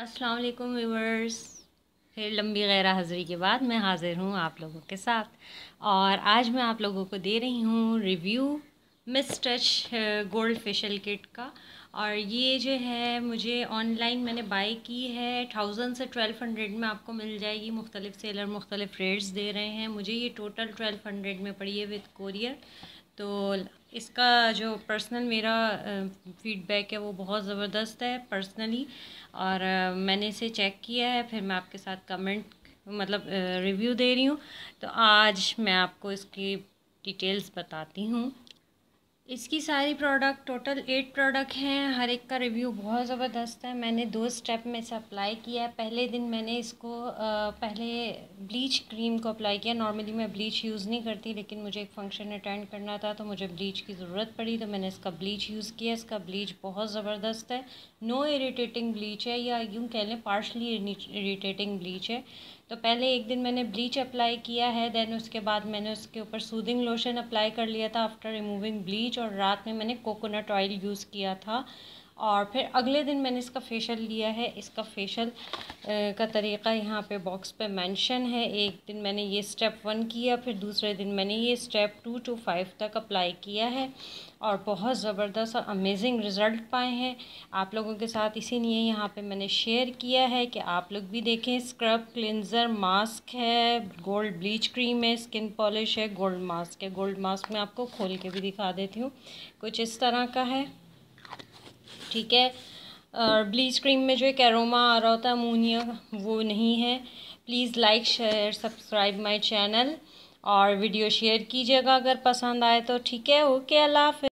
अस्सलाम वालेकुम व्यूवर्स फिर लंबी गैर हाज़िरी के बाद मैं हाज़िर हूँ आप लोगों के साथ। और आज मैं आप लोगों को दे रही हूँ review miss touch gold facial kit का। और ये जो है, मुझे ऑनलाइन मैंने बाई की है। थाउज़ेंड से ट्वेल्व हंड्रेड में आपको मिल जाएगी। मुख्तलिफ़ सेलर मुख्तलिफ़ रेट्स दे रहे हैं। मुझे ये टोटल ट्वेल्व हंड्रेड में पड़ी है विद कोरियर। तो इसका जो पर्सनल मेरा फीडबैक है वो बहुत ज़बरदस्त है पर्सनली और मैंने इसे चेक किया है, फिर मैं आपके साथ कमेंट मतलब रिव्यू दे रही हूँ। तो आज मैं आपको इसकी डिटेल्स बताती हूँ। इसकी सारी प्रोडक्ट टोटल एट प्रोडक्ट हैं। हर एक का रिव्यू बहुत ज़बरदस्त है। मैंने दो स्टेप में इसे अप्लाई किया है। पहले दिन मैंने इसको पहले ब्लीच क्रीम को अप्लाई किया। नॉर्मली मैं ब्लीच यूज़ नहीं करती, लेकिन मुझे एक फ़ंक्शन अटेंड करना था तो मुझे ब्लीच की ज़रूरत पड़ी तो मैंने इसका ब्लीच यूज़ किया। इसका ब्लीच बहुत ज़बरदस्त है। नो इरीटेटिंग ब्लीच है, या यूँ कह लें पार्शली इरीटेटिंग ब्लीच है। तो पहले एक दिन मैंने ब्लीच अप्लाई किया है देन उसके बाद मैंने उसके ऊपर सूदिंग लोशन अप्लाई कर लिया था आफ्टर रिमूविंग ब्लीच और रात में मैंने कोकोनट ऑयल यूज़ किया था। और फिर अगले दिन मैंने इसका फेशियल लिया है। इसका फेशियल का तरीक़ा यहाँ पे बॉक्स पे मेंशन है। एक दिन मैंने ये स्टेप वन किया, फिर दूसरे दिन मैंने ये स्टेप टू टू फाइव तक अप्लाई किया है और बहुत ज़बरदस्त और अमेजिंग रिज़ल्ट पाए हैं। आप लोगों के साथ इसीलिए यहाँ पे मैंने शेयर किया है कि आप लोग भी देखें स्क्रब क्लिनज़र मास्क है गोल्ड ब्लीच क्रीम है स्किन पॉलिश है गोल्ड मास्क है। गोल्ड मास्क मैं आपको खोल के भी दिखा देती हूँ। कुछ इस तरह का है। ठीक है। और ब्लीच क्रीम में जो एक एरोमा आ रहा होता है अमोनिया वो नहीं है। Please like share subscribe my channel और वीडियो शेयर कीजिएगा अगर पसंद आए तो ठीक है? ओके अल्लाह